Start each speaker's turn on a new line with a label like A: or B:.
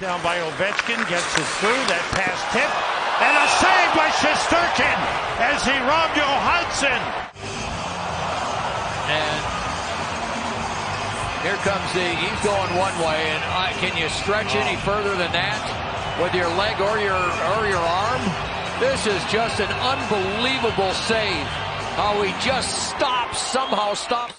A: Down by Ovechkin, gets it through, that pass tip, and a save by Shesterkin as he robbed Johansson.
B: And here comes the, he's going one way, and I, can you stretch any further than that with your leg or your, or your arm? This is just an unbelievable save. How he just stops, somehow stops.